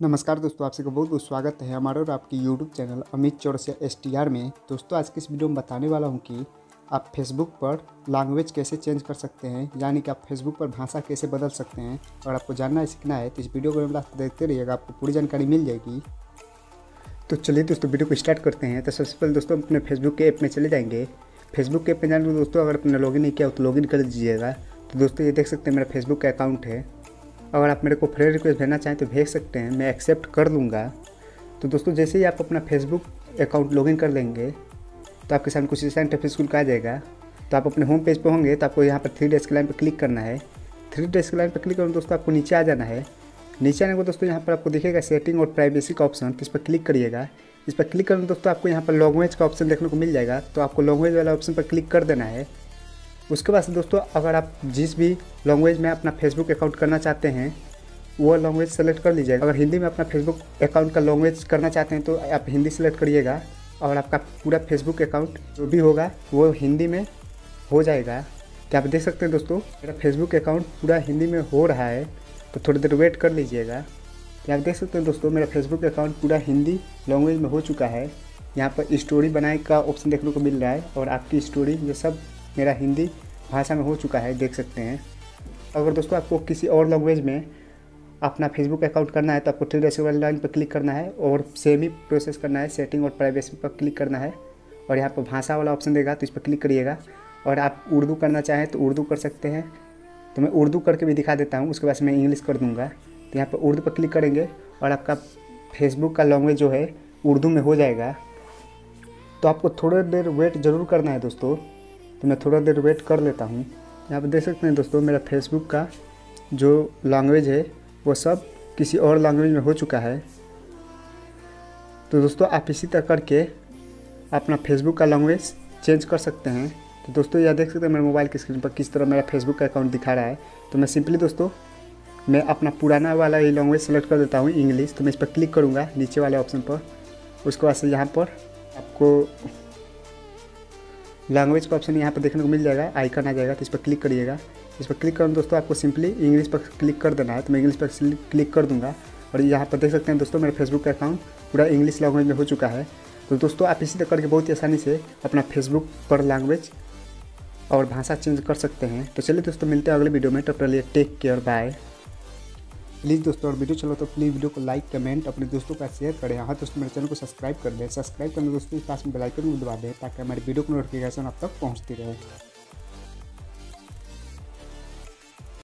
नमस्कार दोस्तों, आप सबका बहुत बहुत स्वागत है हमारे और आपकी YouTube channel Amit Chaurasia S T में। दोस्तों, आज की इस वीडियो में बताने वाला हूँ कि आप फेसबुक पर लैंग्वेज कैसे चेंज कर सकते हैं, यानी कि आप फेसबुक पर भाषा कैसे बदल सकते हैं, और आपको जानना है, सीखना है तो इस वीडियो को लास्ट देखते रहिएगा, आपको पूरी जानकारी मिल जाएगी। तो चलिए दोस्तों, वीडियो को स्टार्ट करते हैं। तो सबसे पहले दोस्तों अपने फेसबुक के ऐप में चले जाएँगे। फेसबुक के ऐप में जाने दोस्तों, अगर अपने लॉगिन नहीं किया हो तो लॉगिन कर दीजिएगा। तो दोस्तों, ये देख सकते हैं मेरा फेसबुक का अकाउंट है। अगर आप मेरे को फ्रेंड रिक्वेस्ट भेजना चाहें तो भेज सकते हैं, मैं एक्सेप्ट कर लूँगा तो दोस्तों, जैसे ही आप अपना फेसबुक अकाउंट लॉगिन कर लेंगे तो आपके सामने कुछ ऐसा इंटरफेस स्कूल का आ जाएगा। तो आप अपने होम पेज पर होंगे तो आपको यहाँ पर थ्री डेस्क लाइन पर क्लिक करना है। थ्री डेस्क लाइन पर क्लिक करना दोस्तों, आपको नीचे आ जाना है। नीचे आने को दोस्तों, यहाँ पर आपको दिखेगा सेटिंग और प्राइवेसी का ऑप्शन तो इस पर क्लिक करिएगा। इस पर क्लिक करने दोस्तों, आपको यहाँ पर लैंग्वेज का ऑप्शन देखने को मिल जाएगा। तो आपको लैंग्वेज वाला ऑप्शन पर क्लिक कर देना है। उसके बाद दोस्तों, अगर आप जिस भी लैंग्वेज में अपना फेसबुक अकाउंट करना चाहते हैं, वो लैंग्वेज सेलेक्ट कर लीजिएगा। अगर हिंदी में अपना फेसबुक अकाउंट का लैंग्वेज करना चाहते हैं तो आप हिंदी सेलेक्ट करिएगा। और आपका पूरा फेसबुक अकाउंट जो भी होगा, वो हिंदी में हो जाएगा। क्या आप देख सकते हैं दोस्तों, मेरा फेसबुक अकाउंट पूरा हिंदी में हो रहा है तो थोड़ी देर वेट कर लीजिएगा। क्या आप देख सकते हैं दोस्तों, मेरा फेसबुक अकाउंट पूरा हिंदी लैंग्वेज में हो चुका है। यहाँ पर स्टोरी बनाए का ऑप्शन देखने को मिल रहा है, और आपकी स्टोरी ये सब मेरा हिंदी भाषा में हो चुका है, देख सकते हैं। अगर दोस्तों आपको किसी और लैंग्वेज में अपना फेसबुक अकाउंट करना है तो आपको थ्री डेस लाइन पर क्लिक करना है और सेम ही प्रोसेस करना है सेटिंग और प्राइवेसी पर क्लिक करना है। और यहाँ पर भाषा वाला ऑप्शन देगा तो इस पर क्लिक करिएगा। और आप उर्दू करना चाहें तो उर्दू कर सकते हैं। तो मैं उर्दू करके भी दिखा देता हूँ, उसके बाद मैं इंग्लिश कर दूँगा। तो यहाँ पर उर्दू पर क्लिक करेंगे और आपका फेसबुक का लैंग्वेज जो है, उर्दू में हो जाएगा। तो आपको थोड़ी देर वेट ज़रूर करना है दोस्तों। तो मैं थोड़ा देर वेट कर लेता हूँ। यहाँ पर देख सकते हैं दोस्तों, मेरा फेसबुक का जो लैंग्वेज है, वो सब किसी और लैंग्वेज में हो चुका है। तो दोस्तों, आप इसी तरह करके अपना फेसबुक का लैंग्वेज चेंज कर सकते हैं। तो दोस्तों, यह देख सकते हैं मेरे मोबाइल की स्क्रीन पर किस तरह मेरा फेसबुक का अकाउंट दिखा रहा है। तो मैं सिंपली दोस्तों, मैं अपना पुराना वाला ये लैंग्वेज सेलेक्ट कर देता हूँ इंग्लिश तो मैं इस पर क्लिक करूँगा नीचे वाले ऑप्शन पर। उसके बाद से यहाँ पर आपको लैंग्वेज का ऑप्शन यहाँ पर देखने को मिल जाएगा आइकन आ जाएगा तो इस पर क्लिक करिएगा। इस पर क्लिक करना दोस्तों, आपको सिंपली इंग्लिश पर क्लिक कर देना है तो मैं इंग्लिश पर क्लिक कर दूँगा। और यहाँ पर देख सकते हैं दोस्तों, मेरा फेसबुक का अकाउंट पूरा इंग्लिश लैंग्वेज में हो चुका है। तो दोस्तों, आप इसी तरह करके बहुत ही आसानी से अपना फेसबुक पर लैंग्वेज और भाषा चेंज कर सकते हैं। तो चलिए दोस्तों, मिलते हैं अगले वीडियो में। तब लिए टेक केयर बाय प्लीज़ दोस्तों, और वीडियो चलो तो प्लीज़ वीडियो को लाइक, कमेंट, अपने दोस्तों का शेयर करें। हाँ दोस्तों मेरे चैनल को सब्सक्राइब कर दें। सब्सक्राइब करने दोस्तों पास में बेलाइकन भी दबा दें, ताकि हमारे वीडियो को नोटिफिकेशन आप तक पहुँचती रहे।